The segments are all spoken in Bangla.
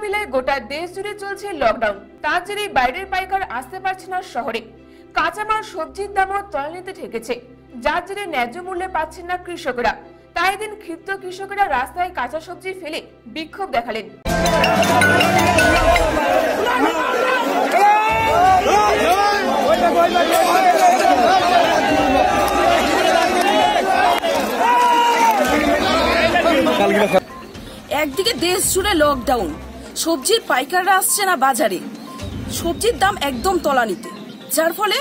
মোকাবিলায় গোটা দেশ জুড়ে চলছে লকডাউন তার জেরে বাইরের পাইকার আসতে পারছে না শহরে। কাঁচামাল, সবজির দামও তলানিতে ঠেকেছে। যার জেরে ন্যায্য মূল্যে পাচ্ছেন না কৃষকরা। তাই দিন ক্ষিপ্ত কৃষকেরা রাস্তায় কাঁচা সবজি ফেলে বিক্ষোভ দেখালেন। একদিকে দেশ জুড়ে লকডাউন সবজির পাইকাররা আসছে না বাজারে। সবজির দাম একদম তলানিতে। যার ফলে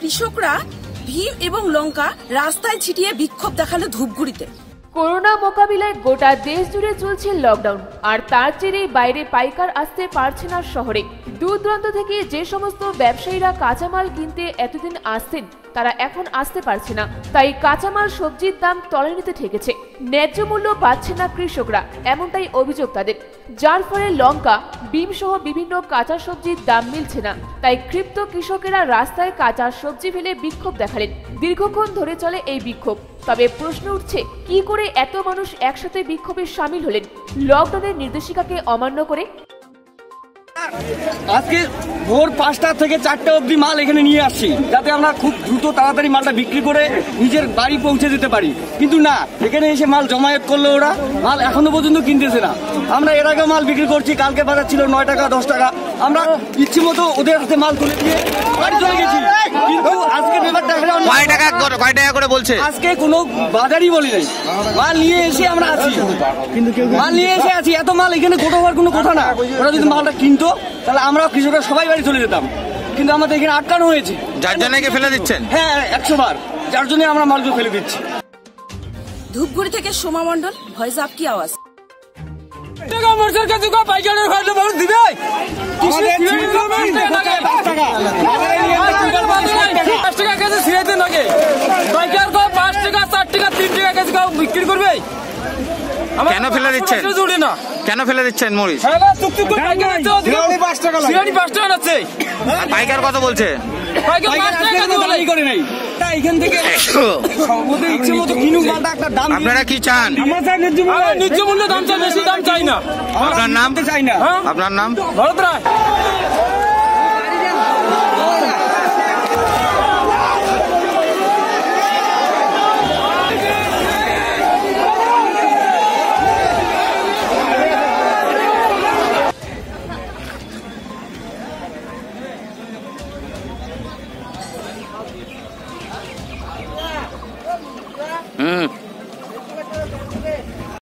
কৃষকরা ভীম এবং লঙ্কা রাস্তায় ছিটিয়ে বিক্ষোভ দেখাল ধূপগুড়িতে। করোনা মোকাবিলায় গোটা দেশ জুড়ে চলছে লকডাউন। আর তার জেরে বাইরে পাইকার আসতে পারছে না শহরে। দূর দূরান্ত থেকে যে সমস্ত ব্যবসায়ীরা কাঁচামাল কিনতে এতদিন আসতেন তারা এখন আসতে পারছে না। তাই কাঁচামাল সবজির দাম তলানিতে ঠেকেছে। ন্যায্য মূল্য পাচ্ছে না কৃষকরা, এমনটাই অভিযোগ তাদের। যার ফলে লঙ্কা বিম সহ বিভিন্ন কাঁচা সবজির দাম মিলছে না। তাই ক্ষিপ্ত কৃষকেরা রাস্তায় কাঁচা সবজি ফেলে বিক্ষোভ দেখালেন। দীর্ঘক্ষণ ধরে চলে এই বিক্ষোভ। তবে প্রশ্ন উঠছে, কি করে এত মানুষ একসাথে বিক্ষোভে সামিল হলেন? লকডাউনের নির্দেশিকাকে অমান্য করে আজকে ভোর পাঁচটা থেকে চারটে অবধি মাল এখানে নিয়ে আসছি। যাতে আমরা খুব দ্রুত তাড়াতাড়ি মালটা বিক্রি করে নিজের বাড়ি পৌঁছে দিতে পারি। কিন্তু না, এখানে এসে মাল জমায়েত করল ওরা। মাল এখনও পর্যন্ত কিনতেছে না। আমরা এর আগে মাল বিক্রি করছি, কালকে বাজার ছিল নয় টাকা, দশ টাকা। আমরা ইচ্ছে মতো ওদের হাতে মাল তুলে দিয়ে বাড়ি চলে গেছি। কিন্তু আজকে ব্যাপারটা হলো কয় টাকা কয় টাকা করে বলছে? আজকে কোনো বাজারই বলি নাই। মাল নিয়ে এসে আমরা আছি। মাল নিয়ে এসে আছি। এত মাল এখানে হওয়ার কোনো কথা না। ওরা যদি মালটা কিনতো তাহলে আমরা কৃষকরা সবাই বাড়ি চলে যেতাম। কিন্তু আমাদের এখানে আটকানো হয়েছে। যার জন্য ফেলে দিচ্ছেন? হ্যাঁ একশো বার। যার জন্য আমরা মালগুলো ফেলে দিচ্ছি। ধূপগুড়ি থেকে সোমা মণ্ডল ভয়েস আপ কি আওয়াজ? পাইকারের ভাড়া মানুষ দিবে পাঁচ টাকা কেজি ছিড়াইতে নাকি পাইকার কো পাঁচ টাকা চার টাকা তিন টাকা কেজি কাউ বিক্রি করবে আমার কেন ফেলে দিচ্ছেন? জুড়ে না। কেন ফেলে দিচ্ছেন মরিচ? হ্যাঁ বা টুক টুক করে পাইকার আছে সিরানি পাঁচ টাকা সিরানি পাঁচ টাকা আছে আর পাইকার কত Mm.